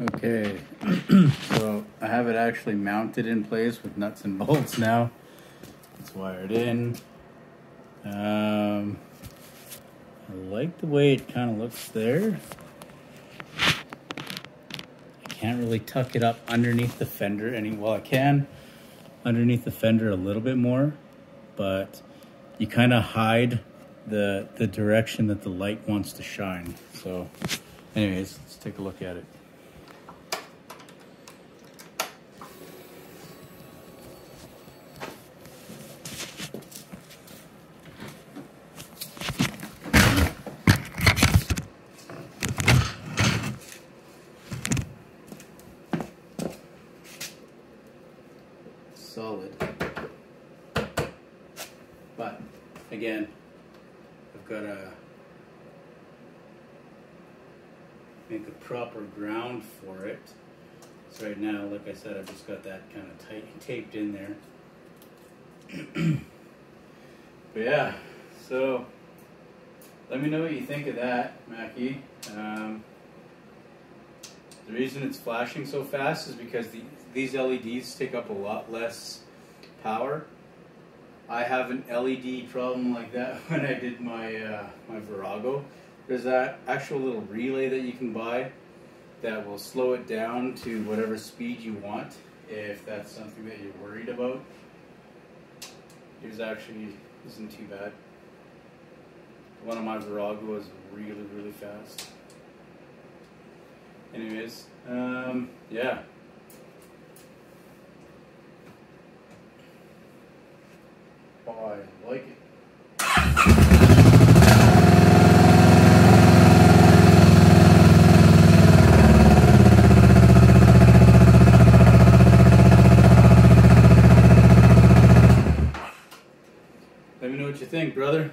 Okay, so I have it actually mounted in place with nuts and bolts now. It's wired in. Um, I like the way it kind of looks there. I can't really tuck it up underneath the fender any, well I can underneath the fender a little bit more, but you kind of hide the, the direction that the light wants to shine. So anyways, let's take a look at it. Solid. But again, I've got to make a proper ground for it. So right now, like I said, I've just got that kind of tight taped in there. but yeah, so let me know what you think of that, Mackie. Um, the reason it's flashing so fast is because the, these LEDs take up a lot less power. I have an LED problem like that when I did my uh, my Virago. There's that actual little relay that you can buy that will slow it down to whatever speed you want if that's something that you're worried about. It was actually isn't too bad. One of my Virago is really, really fast anyways, um, yeah. Oh, I like it. Let me know what you think, brother.